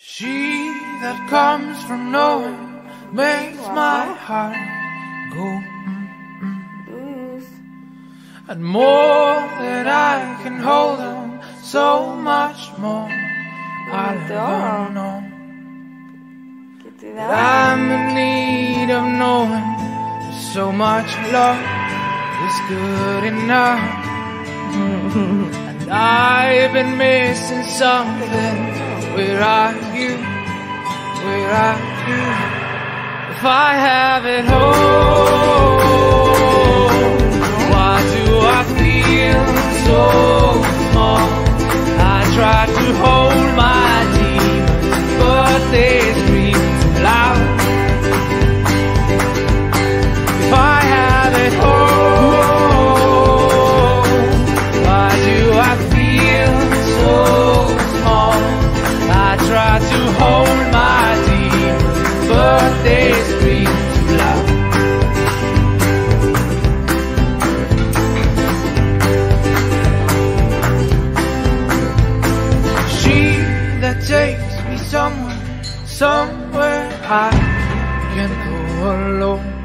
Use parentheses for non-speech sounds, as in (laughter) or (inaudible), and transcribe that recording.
She that comes from nowhere makes my heart go. mm-mm. And more than I can hold on, so much more I'll ever know. That? I'm in need of knowing so much love is good enough. (laughs) I've been missing something. Where are you? Where are you? If I have it home, why do I feel so small? I try to hold to hold my loud. She that takes me somewhere, somewhere I can go alone.